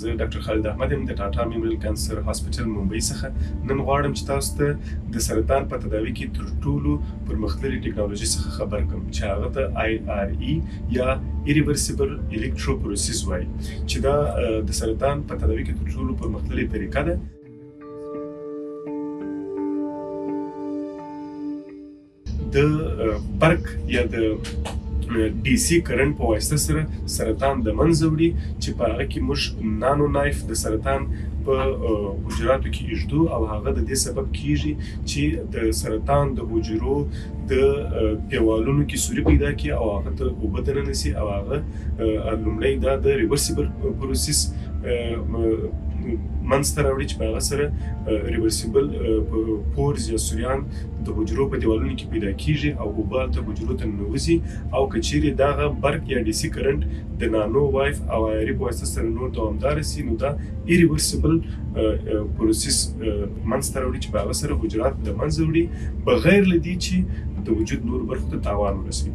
زه ډاکټر خالد احمد یم د ټاټا میموریل کانسر هسپتال ممبئی څخه نن غواړم چې تاسو ته د سرطان په تداوي کې تر ټولو پرمختللې ټکنالوژي څخه خبر کړم چې هغه ته آی آر ای یا ایریورسیبل الکتروپروسیس وایي چې دا د سرطان په تداوي کې تر ټولو پرمختللې طریقه ده د برق یا د ډي سي کرنټ په واسطه سره سرطان د منځه وړي چې په هغه کې موږ نانو نایف د سرطان په حجراتو کې اجدو او هغه د دې سبب کیږي چې د سرطان د حجرو د دیوالونو کې سوري پیدا کی او هغه ته اوبه دننه سي او هغه لومړی دا د ریورسیبل پروسس منځ ته راوړي چې په هغه سره ریورسیبل پورز یا سوریان د حجرو په دیوالونو کې پیدا کیږي او اوبه هلته حجرو ته ننوځي او که چیرې دغه برق یا ډیسي کرنټ د نانو وایف او آیاري په واسطه سره نور دوامدار سي نو دا ایریورسیبل پروسیس منځ ته راوړي چې په هغه سره حجرات د منځه وړي بغیر لدی چې د وجود نور برخو ته تاوان ورسوي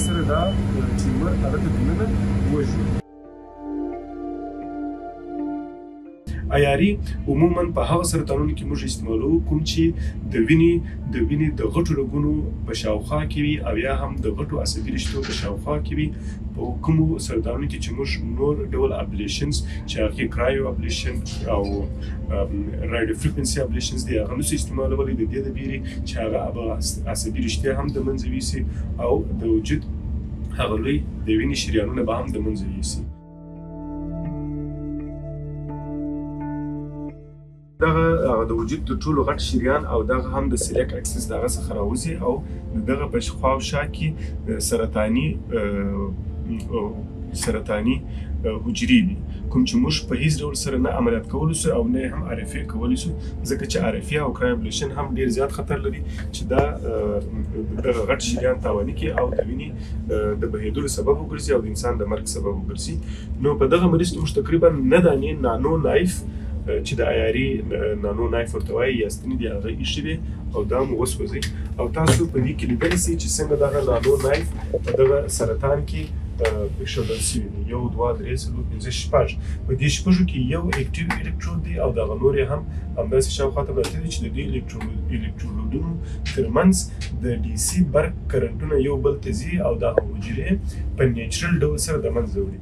سره دا ټیومر هلته دننه وژني. عیاري عموما په هغه سرطانونو کې موږ استعمالوو کوم چې د وینې د وینې د غټو رګونو په شاوخوا کې وي او یا هم د غټو عصبي رشتو په شاوخوا کې وي په کومو سرطانونو کې چې موږ نور ډول ابلیشنز چې هغه کرایو ابلیشن او رادیو فریکونسي ابلیشنز دی هغه نو استعمالولې د دې د بیري چې هغه عصبي رشتې هم د منځه ویسي او د وجود هغه لوی د وینې شریانونه به هم د منځه یوسي دغه هغه د وجود تر ټولو غټ شریان او دغه هم د سلیک اکسس دغه څخه راوځي او دغه په شخوا او شا کې سرطاني سرطاني حجرې دي کوم چې موږ په هیڅ ډول سره نه عملیات کول سو او نه هم عارفه کول سو ځکه چې عارفیه او کرایبلیشن هم ډیر زیات خطر لري چې دا دغه غټ شریان تاواني کې او د ویني د بهیدلو سبب وګرځي او د انسان د مرګ سبب وګرځي نو په دغه مریض موږ تقریبا نه دانې نانو نایف چې د ایاري نانو نایف ورته وایي یا ستنې دی هغه ایښي دی او دا مو وسوځي او تاسو په دې کې لیدلی سئ چې څنګه دغه نانو نایف په دغه سرطان کې ایښودل سوي دي یو دوه درې څلور چې شپږ په دې شپږو کې یو اکټیو الکترود دی او دغه نور یې هم همداسې شاوخوا ته پراته دي چې د دې الکترودونو ترمنځ د ډي سي برق کرنټونه یو بل ته ځي او دا حجرې په نیچرل ډول سره د منځه وړي.